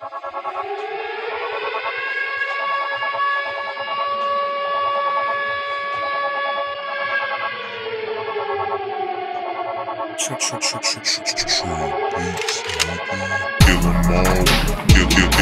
Kill 'em all, kill, kill,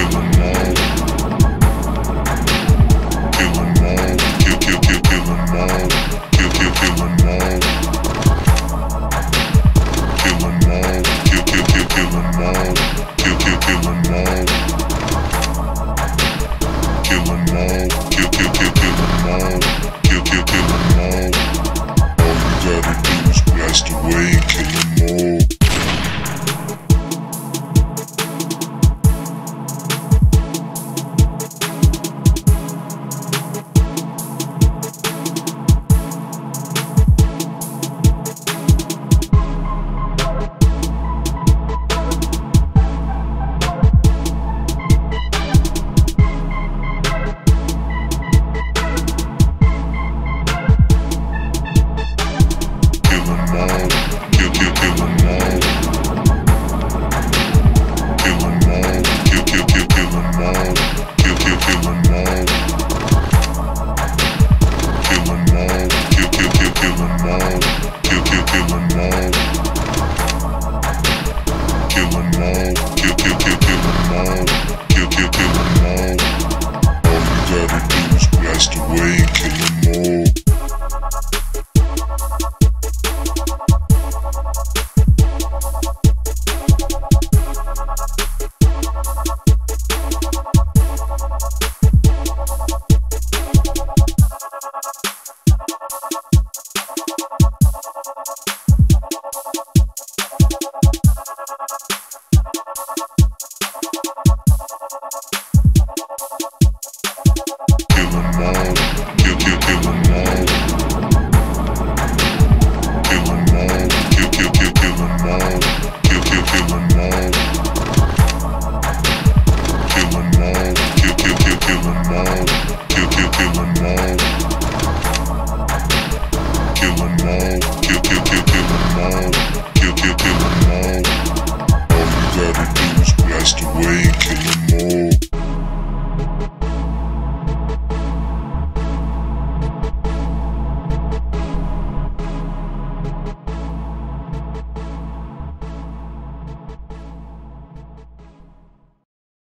all. Kill, kill, all. All you gotta do is blast away all.